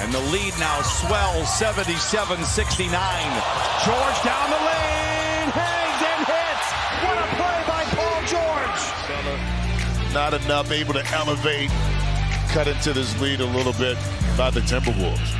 And the lead now swells 77-69. George down the lane, hangs and hits. What a play by Paul George. Not enough able to elevate, cut into this lead a little bit by the Timberwolves.